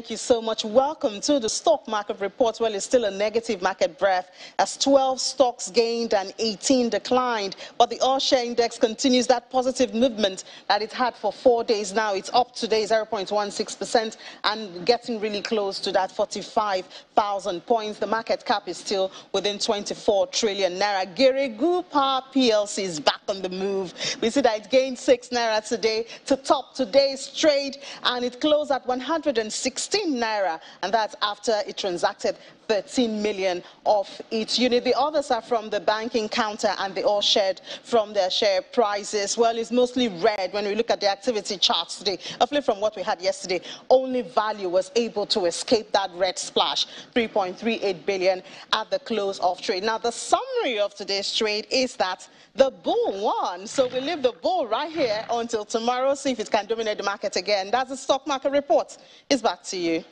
Thank you so much. Welcome to the stock market report. Well, it's still a negative market breath as 12 stocks gained and 18 declined. But the all share index continues that positive movement that it had for four days now. It's up today 0.16% and getting really close to that 45,000 points. The market cap is still within 24 trillion naira. Geregu Power PLC is back on the move. We see that it gained 6 naira today to top today's trade and it closed at 160 16 naira, and that's after it transacted 13 million of each unit. The others are from the banking counter and they all shared from their share prices. Well, it's mostly red when we look at the activity charts today. Hopefully from what we had yesterday, only value was able to escape that red splash, 3.38 billion at the close of trade. Now, the summary of today's trade is that the bull won. So we leave the bull right here until tomorrow, see if it can dominate the market again. That's the stock market report. It's back to you you.